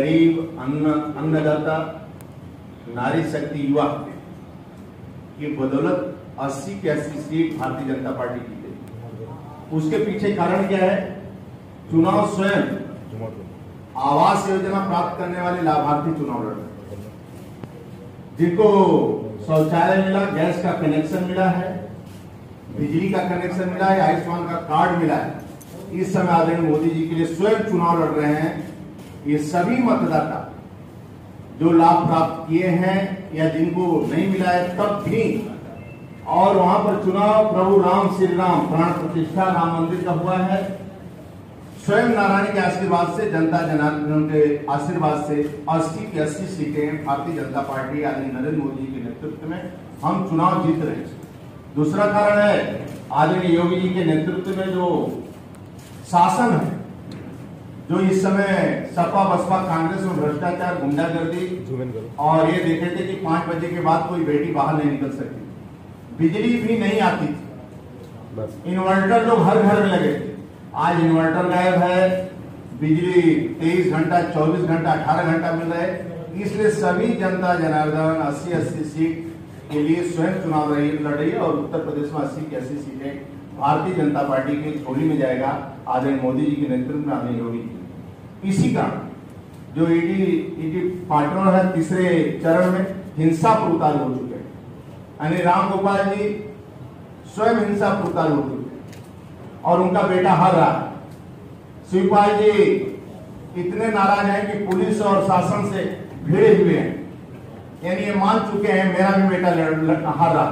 गरीब, अन्न, अन्नदाता, नारी शक्ति, युवा। की बदौलत 80 की 80 सीट भारतीय जनता पार्टी की गई उसके पीछे कारण क्या है? चुनाव स्वयं आवास योजना प्राप्त करने वाले लाभार्थी चुनाव लड़ रहे जिनको शौचालय मिला, गैस का कनेक्शन मिला है, बिजली का कनेक्शन मिला है, आयुष्मान का कार्ड मिला है, इस समय आदरणीय मोदी जी के लिए स्वयं चुनाव लड़ रहे हैं। ये सभी मतदाता जो लाभ प्राप्त किए हैं या जिनको नहीं मिला है, तब भी और वहाँ पर चुनाव प्रभु राम श्री राम प्राण प्रतिष्ठा, राम मंदिर का हुआ है। स्वयं नारायण के आशीर्वाद से, जनता जनार्दन के आशीर्वाद से 80 की 80 सीटें भारतीय जनता पार्टी आदरणीय नरेंद्र मोदी के नेतृत्व में हम चुनाव जीत रहे हैं। दूसरा कारण है, आदरणीय योगी जी के नेतृत्व में जो शासन है जो इस समय सपा बसपा कांग्रेस में भ्रष्टाचार गुंडागर्दी और ये देखे थे कि पाँच बजे के बाद कोई बेटी बाहर नहीं निकल सकती। बिजली भी नहीं आती थी। इन्वर्टर लोग हर घर में लगे थे। आज इन्वर्टर गायब है। बिजली 23 घंटा 24 घंटा 18 घंटा मिल रहा है। इसलिए सभी जनता जनार्दन 80 80 सीट के लिए स्वयं चुनाव रही लड़ रही है और उत्तर प्रदेश में 80 की 80 सीटें भारतीय जनता पार्टी की झोली में जाएगा। आदरणीय मोदी जी के नेतृत्व में आदरणीय योगी जी। इसी कारण जो ईडी ईडी पार्टनर है, तीसरे चरण में हिंसा पर उतारू हो चुके हैं। यानी राम गोपाल जी स्वयं हिंसा पर उतारू हो चुके हैं और उनका बेटा हार रहा है शिवपाल जी इतने नाराज़ हैं कि पुलिस और शासन से भिड़े हुए हैं। यानी ये मान चुके हैं, मेरा भी बेटा हार रहा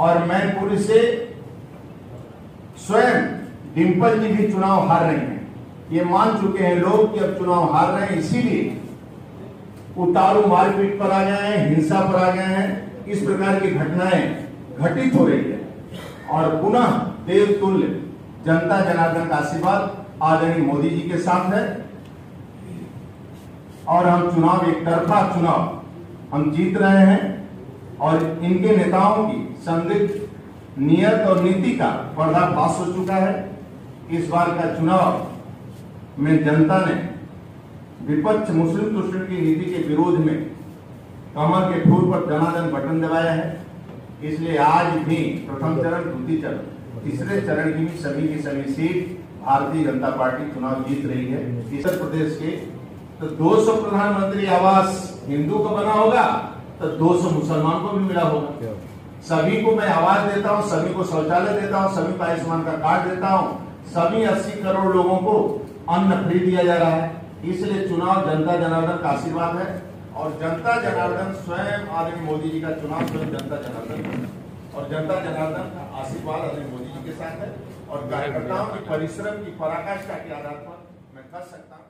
और मैनपुरी से स्वयं डिम्पल जी भी चुनाव हार रहे हैं। ये मान चुके हैं लोग कि अब चुनाव हार रहे हैं, इसीलिए उतारू मारपीट पर आ गए हैं, हिंसा पर आ गए हैं, इस प्रकार की घटनाएँ घटित हो रही है। और पुनः देव तुल्य जनता जनार्दन का आशीर्वाद आदरणीय मोदी जी के साथ है। और हम चुनाव, एक तरफा चुनाव हम जीत रहे हैं और इनके नेताओं की संदिग्ध नियत और नीति का पर्दाफाश हो चुका है। इस बार का चुनाव में जनता ने विपक्ष मुस्लिम तुष्टिन की नीति के विरोध में कमर के फूल पर जनादन बटन दबाया है। इसलिए आज भी प्रथम चरण, द्वितीय चरण, तीसरे चरण की भी सभी की सभी सीट भारतीय जनता पार्टी चुनाव जीत रही है। उत्तर प्रदेश के तो 200 प्रधानमंत्री आवास हिंदू को बना होगा तो 200 मुसलमान को भी मिला होगा। सभी को मैं आवाज़ देता हूँ, सभी को शौचालय देता हूँ, सभी को आयुष्मान का कार्ड देता हूँ, सभी 80 करोड़ लोगों को अन्न फ्री दिया जा रहा है। इसलिए चुनाव जनता जनार्दन का आशीर्वाद है और जनता जनार्दन स्वयं आदरणीय मोदी जी का चुनाव स्वयं जनता जनार्दन। और जनता जनार्दन का आशीर्वाद आदरणीय मोदी जी के साथ है। और कार्यकर्ताओं के परिश्रम की पराकाष्ठा के आधार पर मैं कर सकता हूँ